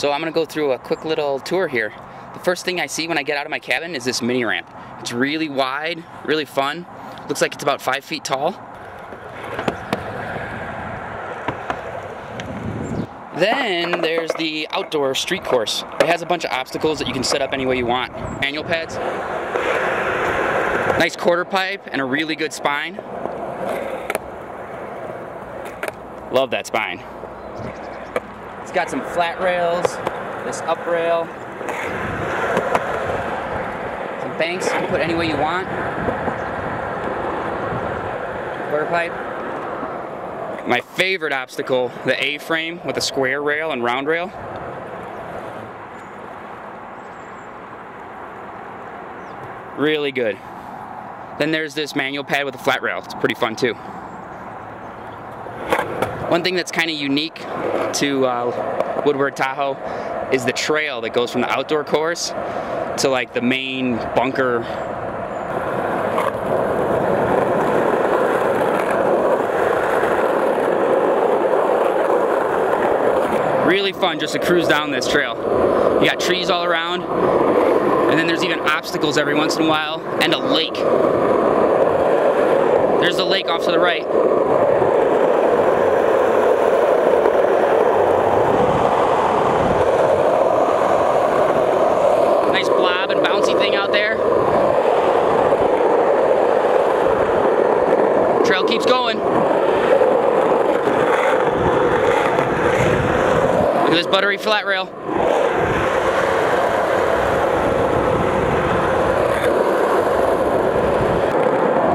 So I'm gonna go through a quick little tour here. The first thing I see when I get out of my cabin is this mini ramp. It's really wide, really fun. Looks like it's about five feet tall. Then there's the outdoor street course. It has a bunch of obstacles that you can set up any way you want. Manual pads, nice quarter pipe, and a really good spine. Love that spine. It's got some flat rails, this up rail, some banks you can put any way you want. Quarter pipe. My favorite obstacle, the A-frame with a square rail and round rail. Really good. Then there's this manual pad with a flat rail. It's pretty fun too. One thing that's kind of unique to uh, Woodward Tahoe is the trail that goes from the outdoor course to like the main bunker really fun just to cruise down this trail. You got trees all around, and then there's even obstacles every once in a while, and a lake. There's the lake off to the right. Nice blob and bouncy thing out there. Trail keeps going. Look at this buttery flat rail.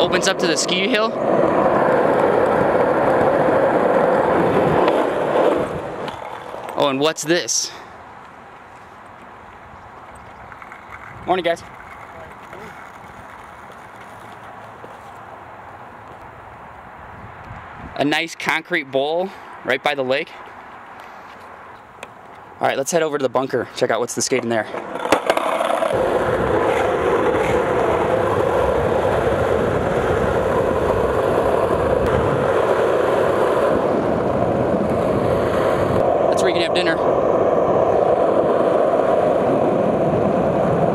Opens up to the ski hill. Oh, and what's this? Morning, guys. A nice concrete bowl right by the lake. All right, let's head over to the bunker. Check out what's the skating there. That's where you can have dinner.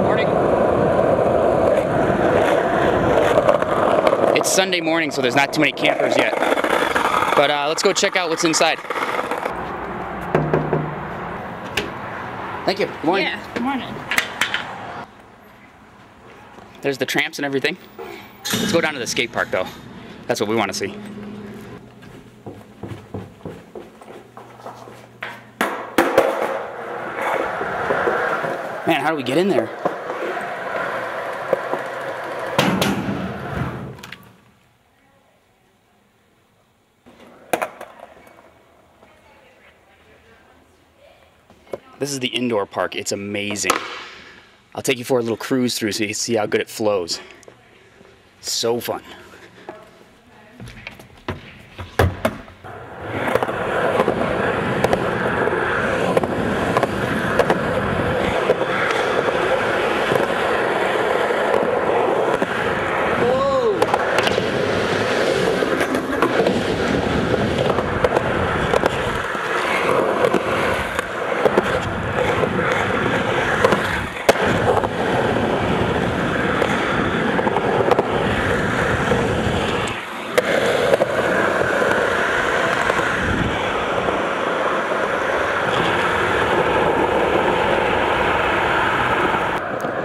Morning. It's Sunday morning, so there's not too many campers yet. But uh, let's go check out what's inside. Thank you. Good morning. Yeah, good morning. There's the tramps and everything. Let's go down to the skate park though. That's what we want to see. Man, how do we get in there? This is the indoor park. It's amazing. I'll take you for a little cruise through so you can see how good it flows. So fun.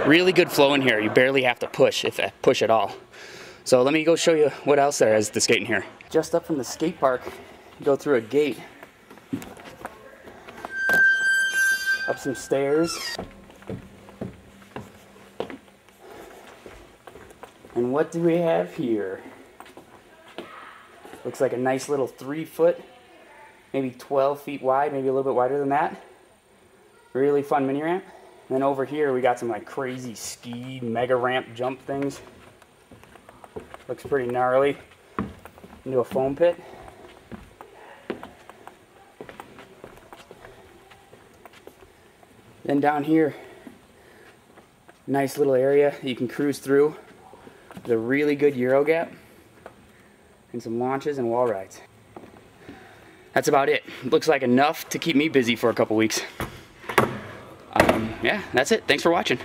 Really good flow in here. You barely have to push, if uh, push at all. So let me go show you what else there is to skate in here. Just up from the skate park, go through a gate, up some stairs, and what do we have here? Looks like a nice little three foot, maybe 12 feet wide, maybe a little bit wider than that. Really fun mini ramp. Then over here we got some like crazy ski mega ramp jump things. Looks pretty gnarly. Into a foam pit. Then down here, nice little area you can cruise through. With a really good Euro gap. And some launches and wall rides. That's about it. Looks like enough to keep me busy for a couple weeks. Um, yeah, that's it. Thanks for watching.